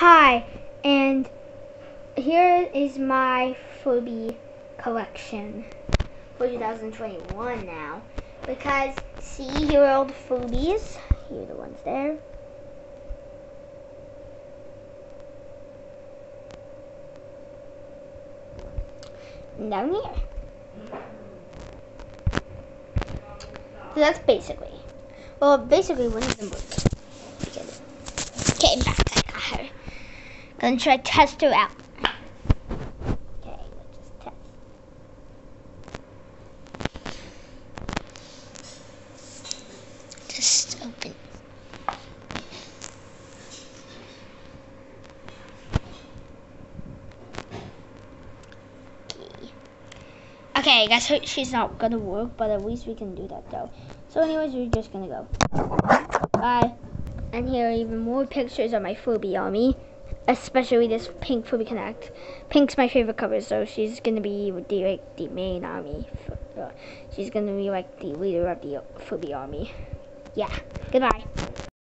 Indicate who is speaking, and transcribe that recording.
Speaker 1: Hi, and here is my Furby collection for 2021 now. Because, see, all the Furbies. Here are the ones there. And down here. So that's basically. Well, basically one of them was. Okay, back. I got her. Gonna try test her out. Okay, let's just test. Just open. Okay. Okay, I guess she's not gonna work, but at least we can do that though. So anyways, we're just gonna go. Bye. And here are even more pictures of my Furby army. Especially this pink Furby Connect. Pink's my favorite color, so she's gonna be the like the main army. Uh, she's gonna be like the leader of the Phoebe army. Yeah. Goodbye.